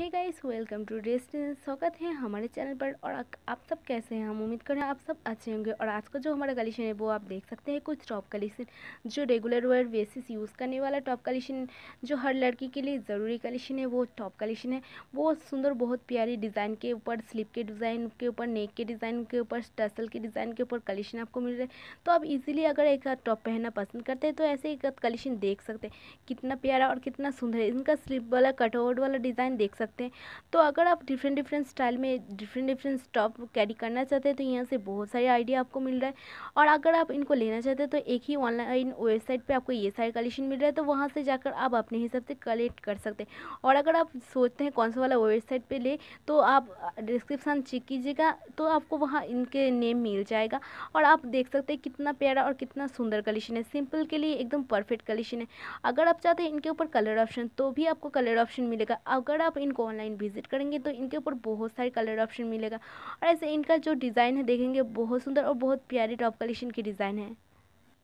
Hey guys welcome to rest स्वागत है हमारे चैनल पर और आप सब कैसे हैं? हम उम्मीद करें आप सब अच्छे होंगे। और आज का जो हमारा कलेक्शन है वो आप देख सकते हैं कुछ टॉप कलेक्शन जो रेगुलर वेयर बेसिस यूज़ करने वाला टॉप कलेक्शन जो हर लड़की के लिए ज़रूरी कलेक्शन है, वो टॉप कलेक्शन है। बहुत सुंदर, बहुत प्यारी डिज़ाइन के ऊपर स्लिप के डिज़ाइन के ऊपर नेक के डिज़ाइन के ऊपर टसल के डिज़ाइन के ऊपर कलेक्शन आपको मिल रहा है। तो आप इजीली अगर एक टॉप पहनना पसंद करते हैं तो ऐसे एक कलेक्शन देख सकते हैं। कितना प्यारा और कितना सुंदर है। इनका स्लिप वाला कटआउट वाला डिज़ाइन देख सकते हैं। तो अगर आप डिफरेंट डिफरेंट स्टाइल में डिफरेंट डिफरेंट टॉप कैरी करना चाहते हैं तो यहाँ से बहुत सारे आइडिया आपको मिल रहा है। और अगर आप इनको लेना चाहते हैं तो एक ही ऑनलाइन वेबसाइट पर आपको ये सारे कलेक्शन मिल रहा है। तो वहाँ से जाकर आप अपने हिसाब से कलेक्ट कर सकते हैं। और अगर आप सोचते हैं कौन सा वाला वेबसाइट पर ले तो आप डिस्क्रिप्सन चेक कीजिएगा तो आपको वहाँ इनके नेम मिल जाएगा। और आप देख सकते हैं कितना प्यारा और कितना सुंदर कलेक्शन है। सिंपल के लिए एकदम परफेक्ट कलेक्शन है। अगर आप चाहते हैं इनके ऊपर कलर ऑप्शन तो भी आपको कलर ऑप्शन मिलेगा। अगर आप इनको ऑनलाइन विज़िट करेंगे तो इनके ऊपर बहुत सारे कलर ऑप्शन मिलेगा। और ऐसे इनका जो डिज़ाइन है, देखेंगे, बहुत सुंदर और बहुत प्यारी टॉप कलेक्शन की डिज़ाइन है।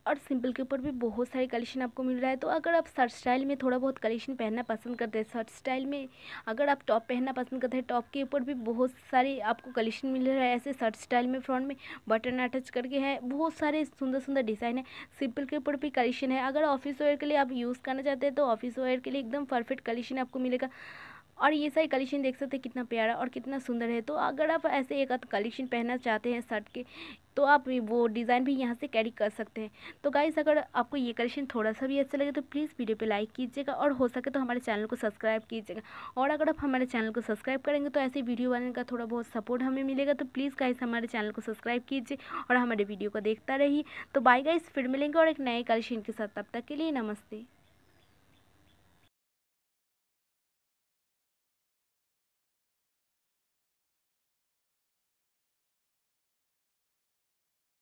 और सिंपल के ऊपर भी बहुत सारे कलेक्शन आपको मिल रहा है। तो अगर आप शर्ट स्टाइल में थोड़ा बहुत कलेक्शन पहनना पसंद करते हैं शर्ट स्टाइल में अगर आप टॉप पहनना पसंद करते हैं टॉप के ऊपर भी बहुत सारे आपको कलेक्शन मिल रहा है। ऐसे शर्ट स्टाइल में फ्रंट में बटन अटैच करके है, बहुत सारे सुंदर सुंदर डिज़ाइन है। सिंपल के ऊपर भी कलेक्शन है। अगर ऑफ़िस वेयर के लिए आप यूज़ करना चाहते हैं तो ऑफ़िस वेयर के लिए एकदम परफेक्ट कलेक्शन आपको मिलेगा। और ये सारी कलेक्शन देख सकते हैं, कितना प्यारा और कितना सुंदर है। तो अगर आप ऐसे एक कलेक्शन पहनना चाहते हैं शर्ट के तो आप वो डिज़ाइन भी यहाँ से कैरी कर सकते हैं। तो गाइस अगर आपको ये कलेक्शन थोड़ा सा भी अच्छा लगे तो प्लीज़ वीडियो पे लाइक कीजिएगा और हो सके तो हमारे चैनल को सब्सक्राइब कीजिएगा। और अगर आप हमारे चैनल को सब्सक्राइब करेंगे तो ऐसे वीडियो बनाने का थोड़ा बहुत सपोर्ट हमें मिलेगा तो प्लीज़ गाइस हमारे चैनल को सब्सक्राइब कीजिए और हमारे वीडियो को देखता रहिए। तो बाय गाइस फिर मिलेंगे और एक नए कलेक्शन के साथ। तब तक के लिए नमस्ते।